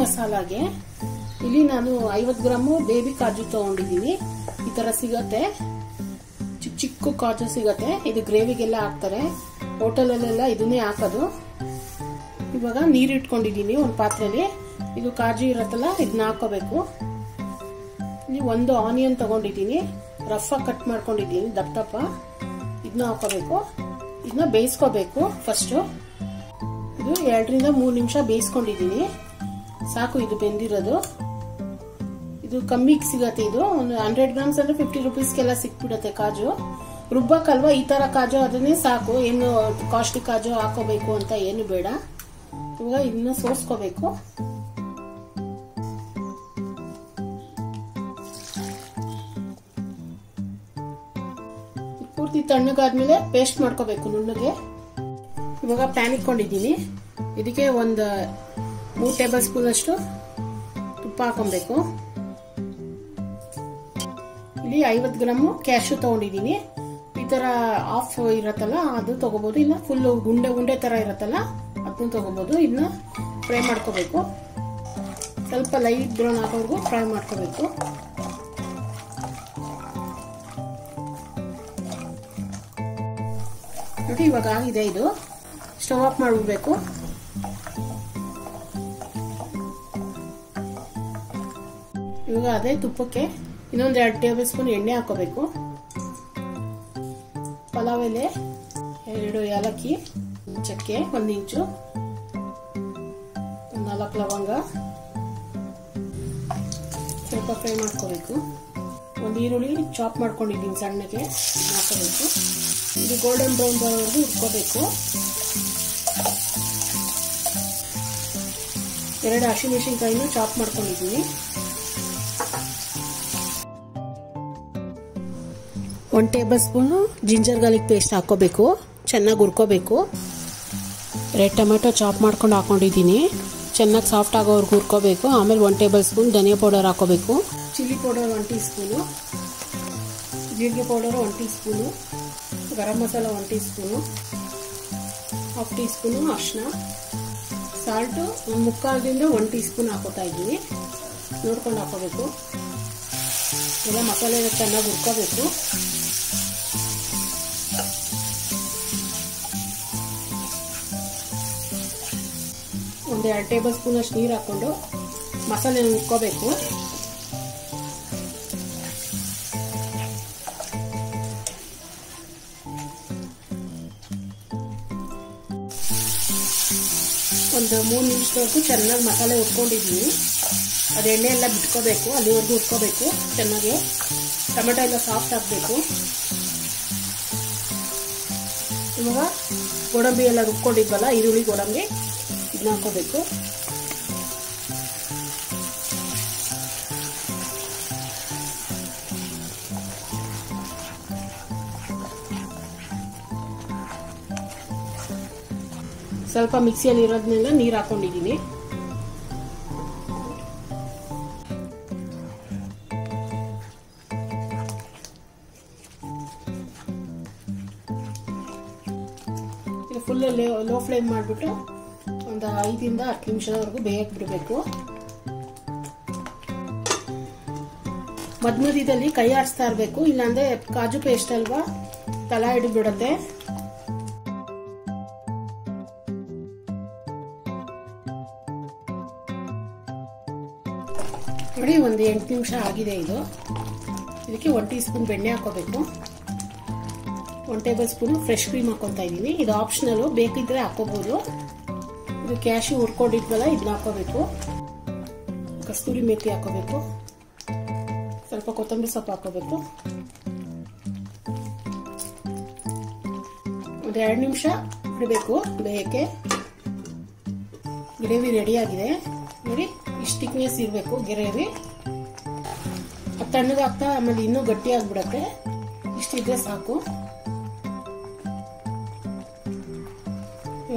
ಮಾಡೋಕ್ಕೆ ಇಲ್ಲಿ ನಾನು ಐವತ್ತು ಗ್ರಾಮು ಬೇಬಿ ಕಾಜು ತಗೊಂಡಿದ್ದೀನಿ. ಈ ಥರ ಸಿಗತ್ತೆ. ಚಿಕ್ಕ ಚಿಕ್ಕ ಕಾಜು ಸಿಗತ್ತೆ. ಇದು ಗ್ರೇವಿಗೆಲ್ಲ ಹಾಕ್ತಾರೆ. ಹೋಟೆಲಲ್ಲೆಲ್ಲ ಇದನ್ನೇ ಹಾಕೋದು. ಇವಾಗ ನೀರು ಇಟ್ಕೊಂಡಿದ್ದೀನಿ ಒಂದು ಪಾತ್ರೆಯಲ್ಲಿ ಇದು ಕಾಜು ಇರತ್ತಲ್ಲ ಇದನ್ನ ಹಾಕೋಬೇಕು. ಇಲ್ಲಿ ಒಂದು ಆನಿಯನ್ ತಗೊಂಡಿದ್ದೀನಿ. ರಫ್ ಕಟ್ ಮಾಡ್ಕೊಂಡಿದ್ದೀನಿ ದಪ್ಪ ದಪ್ಪ ಇದನ್ನ ಹಾಕೋಬೇಕು. ಇದನ್ನ ಬೇಯಿಸ್ಕೋಬೇಕು ಫಸ್ಟು. ಇದು ಎರಡರಿಂದ ಮೂರು ನಿಮಿಷ ಬೇಯಿಸ್ಕೊಂಡಿದ್ದೀನಿ. ಸಾಕು, ಇದು ಬೆಂದಿರೋದು. ಇದು ಕಮ್ಮಿಗೆ ಸಿಗತ್ತೆ ಇದು. ಒಂದು ಹಂಡ್ರೆಡ್ ಗ್ರಾಮ್ಸ್ ಅಂದ್ರೆ ಫಿಫ್ಟಿ ರುಪೀಸ್ಗೆಲ್ಲ ಸಿಕ್ಬಿಡತ್ತೆ ಕಾಜು. ರುಬ್ಬಕ್ಕಲ್ವಾ ಈ ತರ ಕಾಜು ಅದನ್ನೇ ಸಾಕು. ಏನು ಕಾಸ್ಟ್ಲಿ ಕಾಜು ಹಾಕೋಬೇಕು ಅಂತ ಏನು ಬೇಡ. ಇವಾಗ ಇದನ್ನ ಸೋಸ್ಕೋಬೇಕು. ಪೂರ್ತಿ ತಣ್ಣಗಾದ್ಮೇಲೆ ಪೇಸ್ಟ್ ಮಾಡ್ಕೋಬೇಕು ನುಣ್ಣಗೆ. ಇವಾಗ ಪ್ಯಾನ್ ಇಟ್ಕೊಂಡಿದ್ದೀನಿ. ಇದಕ್ಕೆ ಒಂದು ಮೂರು ಟೇಬಲ್ ಸ್ಪೂನ್ ಅಷ್ಟು ತುಪ್ಪ ಹಾಕೊಬೇಕು ಇಲ್ಲಿ ಐವತ್ತು ಗ್ರಾಮು ಕ್ಯಾಶು ತಗೊಂಡಿದ್ದೀನಿ. ಈ ಥರ ಆಫ್ ಇರತ್ತಲ್ಲ, ಅದು ತೊಗೋಬೋದು. ಇಲ್ಲ ಫುಲ್ಲು ಗುಂಡೆ ಗುಂಡೆ ಥರ ಇರತ್ತಲ್ಲ, ಅದನ್ನು ತೊಗೋಬೋದು. ಇದನ್ನ ಫ್ರೈ ಮಾಡ್ಕೋಬೇಕು. ಸ್ವಲ್ಪ ಲೈಟ್ ಬ್ರೌನ್ ಆಗೋವರೆಗೂ ಫ್ರೈ ಮಾಡ್ಕೋಬೇಕು. ನೋಡಿ, ಇವಾಗ ಆಗಿದೆ ಇದು. ಸ್ಟವ್ ಆಫ್ ಮಾಡ್ಬಿಡ್ಬೇಕು. ಇವಾಗ ಅದೇ ತುಪ್ಪಕ್ಕೆ ಇನ್ನೊಂದು ಎರಡು ಟೇಬಲ್ ಸ್ಪೂನ್ ಎಣ್ಣೆ ಹಾಕೋಬೇಕು. ಪಲಾವ್ ಎಲೆ, ಎರಡು ಏಲಕ್ಕಿ ಚಕ್ಕೆ, ಒಂದು ಇಂಚು ನಾಲ್ಕು ಲವಂಗ. ಸ್ವಲ್ಪ ಫ್ರೈ ಮಾಡ್ಕೋಬೇಕು. ಒಂದು ಈರುಳ್ಳಿ ಚಾಪ್ ಮಾಡ್ಕೊಂಡಿದ್ದೀನಿ ಸಣ್ಣಗೆ ಹಾಕೋಬೇಕು. ಇದು ಗೋಲ್ಡನ್ ಬ್ರೌನ್ ಬರೋವರೆಗೂ ಉಟ್ಕೋಬೇಕು ಎರಡು ಹಸಿಮೆಣಸಿನ್ಕಾಯಿನೂ ಚಾಪ್ ಮಾಡ್ಕೊಂಡಿದ್ದೀನಿ. ಒಂದು table spoon ginger garlic paste ಹಾಕೋಬೇಕು. ಚೆನ್ನಾಗಿ ಹುರ್ಕೋಬೇಕು. ರೆಡ್ ಟೊಮೆಟೊ ಚಾಪ್ ಮಾಡ್ಕೊಂಡು ಹಾಕೊಂಡಿದ್ದೀನಿ. ಚೆನ್ನಾಗಿ ಸಾಫ್ಟ್ ಆಗೋವರೆಗೂ ಹುರ್ಕೋಬೇಕು. ಆಮೇಲೆ ಒನ್ ಟೇಬಲ್ ಸ್ಪೂನ್ ಧನಿಯಾ ಪೌಡರ್ ಹಾಕೋಬೇಕು. Chilli powder one tea spoon ಜೀರಿಗೆ powder one tea spoon garam masala one tea spoon half tea spoon ಅರಿಶಿನ ಸಾಲ್ಟು ಒಂದು ಮುಕ್ಕಾಲದಿಂದ ಒನ್ ಟೀ ಸ್ಪೂನ್ ಹಾಕೋತಾ ಇದ್ದೀನಿ. ನೋಡ್ಕೊಂಡು ಹಾಕೋಬೇಕು. ಎಲ್ಲ ಮಸಾಲೆ ಚೆನ್ನಾಗಿ ಹುರ್ಕೋಬೇಕು. ಒಂದು ಎರಡು ಟೇಬಲ್ ಸ್ಪೂನ್ ಅಷ್ಟು ನೀರು ಹಾಕೊಂಡು ಮಸಾಲೆ ಉಟ್ಕೋಬೇಕು ಒಂದು ಮೂರು ನಿಮಿಷದವರೆಗೂ ಚೆನ್ನಾಗಿ ಮಸಾಲೆ ಹುರ್ಕೊಂಡಿದ್ದೀನಿ. ಅದು ಎಣ್ಣೆ ಎಲ್ಲ ಬಿಟ್ಕೋಬೇಕು, ಅಲ್ಲಿವರೆಗೂ ಉಟ್ಕೋಬೇಕು ಚೆನ್ನಾಗಿ ಟೊಮೆಟೊ ಎಲ್ಲ ಸಾಫ್ಟ್ ಹಾಕಬೇಕು ಇವಾಗ ಗೋಡಂಬಿ ಎಲ್ಲ ರುಬ್ಕೊಂಡಿದ್ವಲ್ಲ, ಈರುಳ್ಳಿ ಗೋಡಂಬಿ. ಇದನ್ನ ಹಾಕೋಬೇಕು ಸ್ವಲ್ಪ ಮಿಕ್ಸಿಯಲ್ಲಿ ಇರೋದನ್ನೆಲ್ಲ ನೀರು ಹಾಕೊಂಡಿದ್ದೀನಿ. ಫುಲ್ ಲೋ ಫ್ಲೇಮ್ ಮಾಡಿಬಿಟ್ಟು ಒಂದು ಐದಿಂದ ಹತ್ತು ನಿಮಿಷದವರೆಗೂ ಬೇಯಕ್ಕೆ ಬಿಡಬೇಕು. ಮಧ್ಯ ಮಧ್ಯದಲ್ಲಿ ಕೈ ಆಡಿಸ್ತಾ ಇರಬೇಕು, ಇಲ್ಲಾಂದ್ರೆ ಕಾಜು ಪೇಸ್ಟ್ ಅಲ್ವಾ, ತಲಾ ಹಿಡಿದು ಬಿಡುತ್ತೆ. ನೋಡಿ, ಒಂದು ಎಂಟು ನಿಮಿಷ ಆಗಿದೆ ಇದು. ಇದಕ್ಕೆ ಒನ್ ಟೀ ಸ್ಪೂನ್ ಬೆಣ್ಣೆ ಹಾಕೋಬೇಕು. One table spoon fresh cream ಹಾಕೊತಾ ಇದ್ದೀನಿ. ಇದು ಆಪ್ಷನಲ್ ಬೇಕಿದ್ರೆ ಹಾಕೋಬಹುದು ಇದು ಕ್ಯಾಶು ಹುರ್ಕೊಂಡಿದ್ವಲ್ಲ ಇದನ್ನ ಹಾಕೋಬೇಕು. ಕಸ್ತೂರಿ ಮೇಥಿ ಹಾಕೋಬೇಕು. ಸ್ವಲ್ಪ ಕೊತ್ತಂಬರಿ ಸೊಪ್ಪು ಹಾಕೋಬೇಕು. ಒಂದು ಎರಡು ನಿಮಿಷ ಬಿಡಬೇಕು. ಬೇಯಕ್ಕೆ. ಗ್ರೇವಿ ರೆಡಿ ಆಗಿದೆ. ನೋಡಿ, ಇಷ್ಟು ಥಿಕ್ನೆಸ್ ಇರಬೇಕು ಗ್ರೇವಿ. ತಣ್ಣಗಾಗ್ತಾ ಆಮೇಲೆ ಇನ್ನೂ ಗಟ್ಟಿ ಆಗ್ಬಿಡತ್ತೆ. ಇಷ್ಟಿದ್ರೆ ಸಾಕು.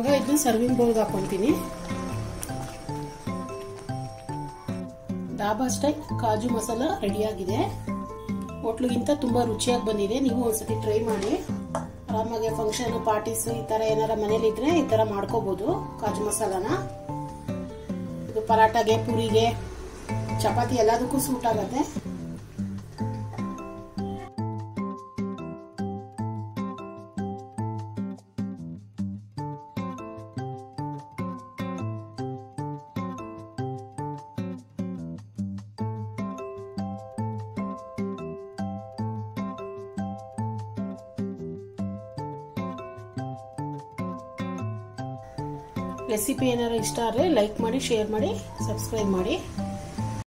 ಇವಾಗ ಇದನ್ನ ಸರ್ವಿಂಗ್ ಬೌಲ್ಗೆ ಹಾಕೊಂತೀನಿ. ಡಾಬಾ ಸ್ಟೈಲ್ ಕಾಜು ಮಸಾಲ ರೆಡಿಯಾಗಿದೆ ಹೋಟ್ಲಿಗಿಂತ ತುಂಬಾ ರುಚಿಯಾಗಿ ಬಂದಿದೆ. ನೀವು ಒಂದ್ಸತಿ ಟ್ರೈ ಮಾಡಿ. ಆರಾಮಾಗಿ ಫಂಕ್ಷನ್ ಪಾರ್ಟೀಸ್ ಈ ತರ ಏನಾರ ಮನೇಲಿ ಇದ್ರೆ ಈ ತರ ಮಾಡ್ಕೋಬಹುದು ಕಾಜು ಮಸಾಲಾನ. ಇದು ಪರಾಟಾಗೆ ಪೂರಿಗೆ, ಚಪಾತಿ ಎಲ್ಲದಕ್ಕೂ ಸೂಟ್ ಆಗತ್ತೆ. ರೆಸಿಪಿ ಏನಾರು ಇಷ್ಟ ಆದರೆ ಲೈಕ್ ಮಾಡಿ ಶೇರ್ ಮಾಡಿ ಸಬ್ಸ್ಕ್ರೈಬ್ ಮಾಡಿ.